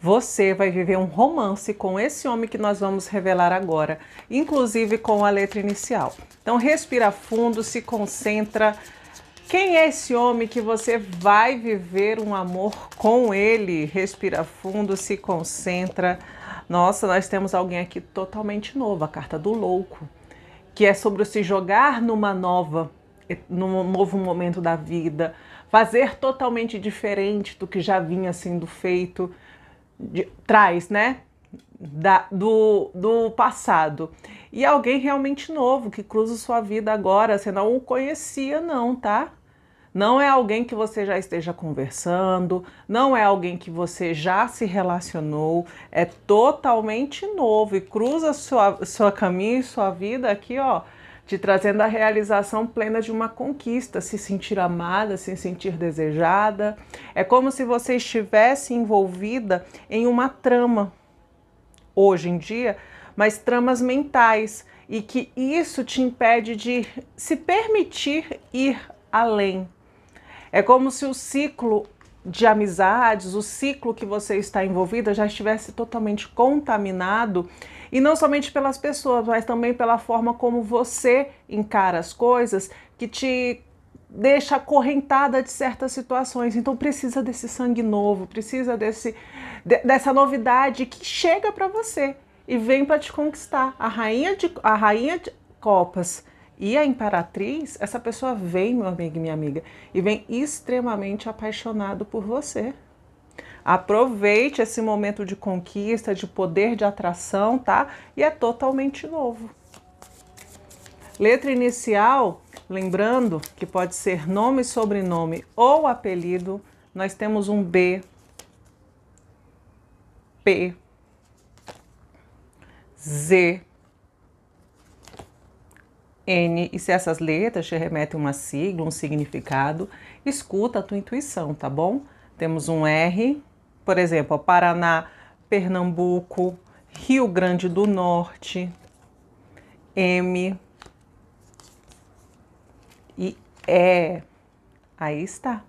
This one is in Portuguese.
você vai viver um romance com esse homem que nós vamos revelar agora, inclusive com a letra inicial. Então respira fundo, se concentra. Quem é esse homem que você vai viver um amor com ele? Respira fundo, se concentra. Nossa, nós temos alguém aqui totalmente novo, a carta do louco, que é sobre se jogar numa nova, num novo momento da vida, fazer totalmente diferente do que já vinha sendo feito de, traz, né? Da, do, do passado. E alguém realmente novo que cruza sua vida agora, você não o conhecia, não, tá? Não é alguém que você já esteja conversando, não é alguém que você já se relacionou, é totalmente novo e cruza sua, sua caminho e sua vida aqui, ó, te trazendo a realização plena de uma conquista, se sentir amada, se sentir desejada. É como se você estivesse envolvida em uma trama hoje em dia, mas tramas mentais e que isso te impede de se permitir ir além. É como se o ciclo de amizades, o ciclo que você está envolvida já estivesse totalmente contaminado e não somente pelas pessoas, mas também pela forma como você encara as coisas que te deixa acorrentada de certas situações. Então precisa desse sangue novo, precisa desse de, dessa novidade que chega para você e vem para te conquistar. A rainha de a rainha de copas e a imperatriz, essa pessoa vem, meu amigo e minha amiga, e vem extremamente apaixonado por você. Aproveite esse momento de conquista, de poder de atração, tá? E é totalmente novo. Letra inicial, lembrando que pode ser nome, sobrenome ou apelido, nós temos um B, P, Z, N, e se essas letras te remetem uma sigla, um significado, escuta a tua intuição, tá bom? Temos um R, por exemplo, Paraná, Pernambuco, Rio Grande do Norte, M e E. Aí está.